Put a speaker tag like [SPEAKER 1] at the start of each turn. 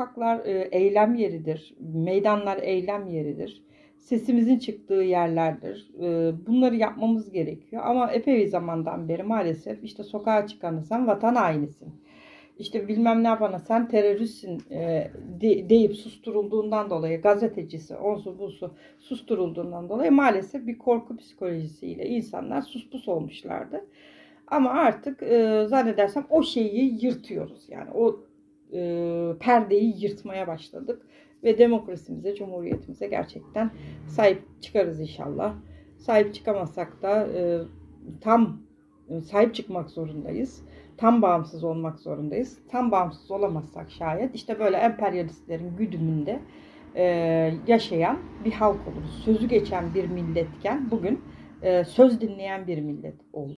[SPEAKER 1] sokaklar e, eylem yeridir. Meydanlar eylem yeridir. Sesimizin çıktığı yerlerdir. E, bunları yapmamız gerekiyor. Ama epey bir zamandan beri maalesef işte sokağa çıkanı sen vatan hainisin. İşte bilmem ne yapana sen teröristsin e, de- deyip susturulduğundan dolayı gazetecisi onsu busu susturulduğundan dolayı maalesef bir korku psikolojisiyle insanlar suspus olmuşlardı. Ama artık e, zannedersem o şeyi yırtıyoruz. Yani o perdeyi yırtmaya başladık. Ve demokrasimize, cumhuriyetimize gerçekten sahip çıkarız inşallah. Sahip çıkamazsak da e, tam e, sahip çıkmak zorundayız. Tam bağımsız olmak zorundayız. Tam bağımsız olamazsak şayet işte böyle emperyalistlerin güdümünde e, yaşayan bir halk oluruz. Sözü geçen bir milletken bugün e, söz dinleyen bir millet olduk.